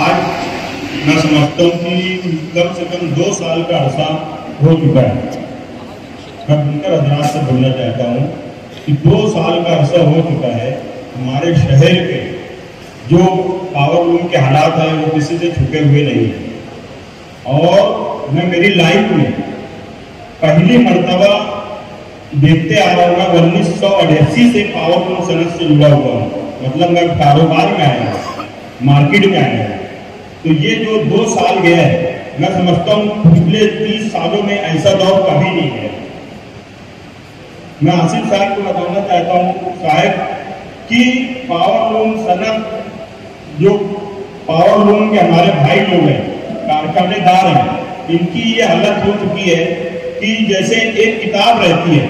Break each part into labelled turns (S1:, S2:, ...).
S1: आज मैं समझता हूँ कि कम से कम दो साल का अरसा हो चुका है। मैं बुनकर हजरात से बोलना चाहता हूँ कि दो साल का अरसा हो चुका है हमारे शहर के जो पावर लूम के हालात हैं, वो किसी से छुपे हुए नहीं हैं। और मैं मेरी लाइफ में पहली मरतबा देखते आ रहा हूँ, मैं उन्नीस सौ अठासी से पावर लूम सनत से जुड़ा हुआ हूँ। मतलब मैं कारोबार में आया मार्केट में आया तो ये जो दो साल गया है, मैं समझता हूँ पिछले तीस सालों में ऐसा दौर कभी नहीं है। मैं आसिफ साहब को बताना चाहता हूँ, साहब, कि पावर लूम सनत जो पावर लूम के हमारे भाई लोग हैं, कारखानेदार हैं, इनकी ये हालत हो चुकी है कि जैसे एक किताब रहती है,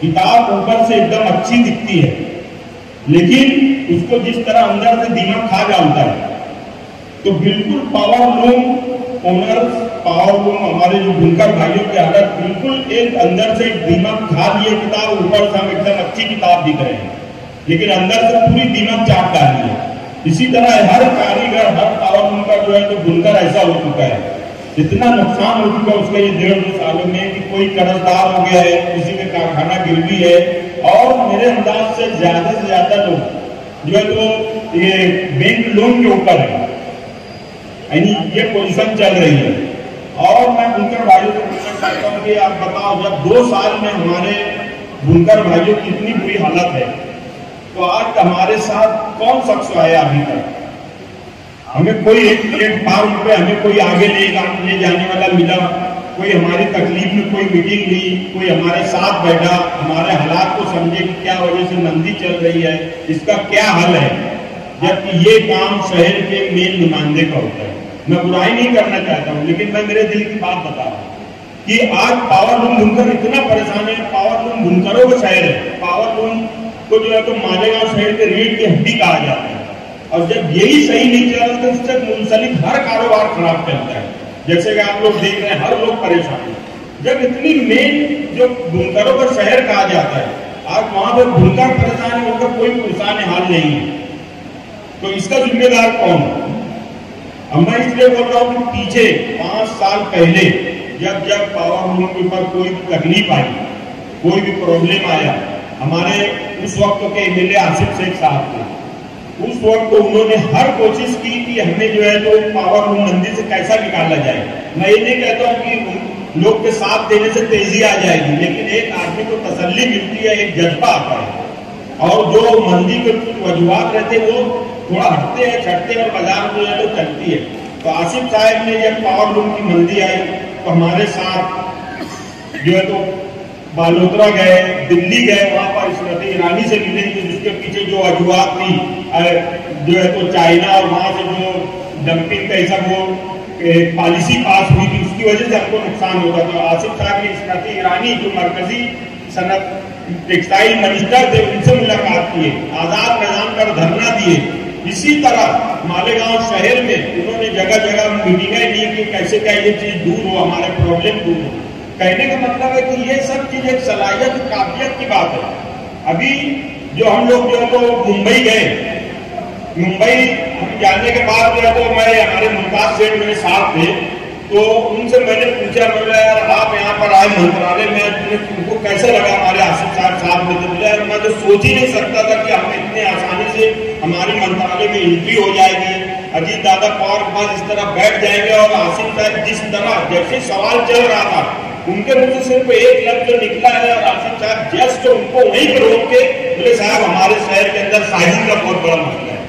S1: किताब ऊपर से एकदम अच्छी दिखती है, लेकिन उसको जिस तरह अंदर से दीमक खा जाता है तो बिल्कुल power loom owner power loom हमारे जो बुनकर भाइयों के हालत बिल्कुल एक अंदर से दीमक खा लिए किताब, ऊपर से हम एकदम अच्छी किताब दिख रहे हैं। लेकिन अंदर से पूरी दीमक चाप डाली है। इसी तरह हर कारीगर, हर पावर लूम का जो है तो बुनकर ऐसा हो चुका है। इतना नुकसान हो चुका उसका ये डेढ़ दो सालों में कि कोई कर्जदार हो गया है किसी का कारखाना गिर भी है। और मेरे अंदाज से ज़्यादा से ज़्यादा लोग, जो है तो ये बैंक लोन के ऊपर है। यानी ये पोजीशन चल रही है। और मैं बुनकर भाइयों से पूछना चाहता हूँ कि आप बताओ, जब दो साल में हमारे बुनकर भाइयों की इतनी बुरी हालत है तो आज हमारे साथ कौन शख्स आया अभी तक? हमें कोई एक प्लेटफॉर्म पे हमें कोई आगे ले ले जाने वाला मिला, कोई हमारी तकलीफ़ में कोई मीटिंग ली, कोई हमारे साथ बैठा, हमारे हालात को समझे कि क्या वजह से मंदी चल रही है, इसका क्या हल है? जबकि ये काम शहर के मेन नुमाइंदे का होता है। मैं बुराई नहीं करना चाहता हूँ, लेकिन मैं मेरे दिल की बात बता रहा हूँ कि आज पावर लूम बुनकर इतना परेशान है पावर लूम बुनकरों का शहर है। पावर लूम को जो है तो मालेगांव शहर के रीढ़ की हड्डी कहा जाता है। और जब यही सही नहीं चला तो उससे मुंसलिक हर कारोबार खराब चलता है। जैसे कि आप लोग देख रहे हैं, हर लोग परेशान है। जब इतनी मेन जो बुनकरों का शहर कहा जाता है, आज वहाँ पर बुनकर परेशान है उनका कोई परेशान हाल नहीं है। तो इसका जिम्मेदार कौन अब मैं इसलिए बोल रहा हूँ कि पीछे पाँच साल पहले जब जब पावर लूम के ऊपर कोई भी तकलीफ़ आई कोई भी प्रॉब्लम आया। हमारे उस वक्त के एमएलए आसिफ शेख साहब थे। उस वक्त उन्होंने हर कोशिश की कि हमें जो है तो पावर लूम मंदिर से कैसा निकाला जाए। मैं ये नहीं कहता हूँ कि लोग के साथ देने से तेज़ी आ जाएगी, लेकिन एक आदमी को तसल्ली मिलती है, एक जज्बा आता है। और जो मंदी के वजुहत रहते वो थोड़ा हटते हैं छटते हैं बाज़ार जो है तो चलती है। तो आसिफ साहब ने जब पावर लूम की मंदी आई तो हमारे साथ जो है तो बालोतरा गए, दिल्ली गए, वहाँ पर स्मृति ईरानी से मिले थे, जिसके पीछे जो वजुहत थी जो है तो चाइना और वहाँ से जो डंपिंग का सब वो पॉलिसी पास हुई थी, उसकी वजह से हमको नुकसान होगा तो आसिफ साहब ने स्मृति ईरानी, जो मरकजी सनत, टेक्सटाइल मिनिस्टर थे, उनसे मुलाकात किए आज़ाद मैदान पर धरना दिए। इसी तरह मालेगांव शहर में उन्होंने जगह जगह मीटिंगें ली कि, कैसे क्या ये चीज़ दूर हो, हमारे प्रॉब्लम दूर हो। कहने का मतलब है कि ये सब चीज़ एक सलाहियत, काबिलियत की बात है। अभी जो हम लोग, जो तो मुंबई गए, मुंबई जाने के बाद जो तो मैं, हमारे मुमताज़ सेठ मेरे साथ थे तो उनसे मैंने पूछा बोला, यार, आप यहाँ पर आए, मंत्रालय में तुमको कैसे लगा हमारे आसिफ साहब साहब ने तो तो सोच ही नहीं सकता था कि हम इतने आसानी से हमारी मंत्रालय में एंट्री हो जाएगी। अजीत दादा पवार पास इस तरह बैठ जाएँगे और आसिफ साहब जिस तरह जैसे सवाल चल रहा था, उनके से सिर्फ़ एक लफ्ज निकला है और आसिफ साहब जस्ट उनको वहीं पर रोक के बोले, साहब, हमारे शहर के अंदर साइजिंग का बहुत बड़ा मसला है।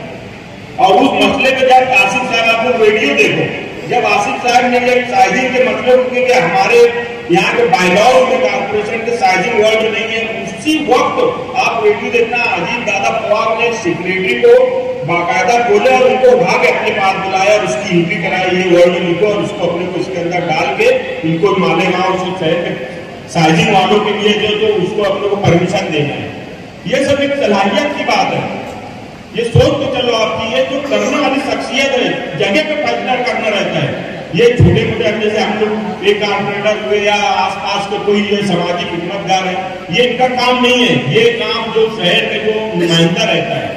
S1: और उस मसले पे जब आसिफ साहब, आप लोग वीडियो देखो। जब आसिफ साहब ने जब साइजिंग के मतलब कि हमारे यहाँ के बाइलॉज में कारपोरेशन के साइजिंग वर्ड नहीं है। उसी वक्त आप वीडियो देखना, अजीत दादा पवार ने सेक्रेटरी को बाकायदा बोले और उनको उठा के अपने पास बुलाया और उसकी एंट्री कराई ये वर्ड लिखो और उसको अपने को इसके अंदर डाल के उनको मालेगांव से शहर के साइजिंग वालों के लिए जो जो उसको अपने को परमिशन देना है। ये सब एक सलाहियत की बात है। ये सोच तो चलो आपकी, ये जो करने वाली शख्सियत है, जगह पे फैसला करना रहता है। ये छोटे मोटे हम जैसे हम लोग एक हुए या आसपास के कोई जो सामाजिक खिदमतगार है, ये इनका काम नहीं है। ये काम जो शहर में जो नुमाइंदा रहता है,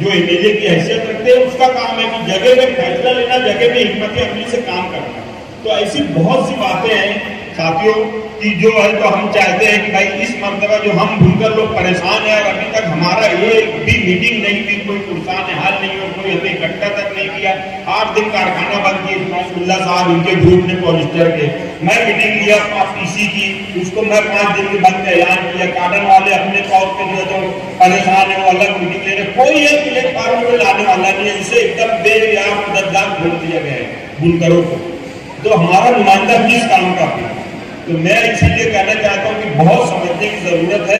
S1: जो एमएलए की हैसियत रखते हैं, उसका काम है कि जगह में फैसला लेना, जगह में हिम्मत अपनी से काम करना। तो ऐसी बहुत सी बातें हैं साथियों, कि जो है तो हम चाहते हैं कि भाई इस मरतबा जो हम भूलकर लोग परेशान है और अभी तक हमारा ये भी मीटिंग नहीं हुई, कोई कुर्सान हाल नहीं हो कोई हमें इकट्ठा तक नहीं किया। आठ दिन कारखाना बंद किए इस्माइलुल्ला साहब इनके ग्रुप ने पॉलिस्टर के। मैं मीटिंग लिया पीसी की, उसको मैं पाँच दिन के बंद का ऐलान किया। कार्डन वाले अपने तौर पर जो है तो परेशान है, वो अलग मीटिंग ले रहे कोई एक प्लेटफॉर्म को लाने वाला नहीं है जिसे एकदम बेरिया मददगार छोड़ दिया गया है, बुनकरों को। तो हमारा नुमाइंदा किस काम का है? तो मैं इसीलिए कहना चाहता हूँ कि बहुत समझने की ज़रूरत है।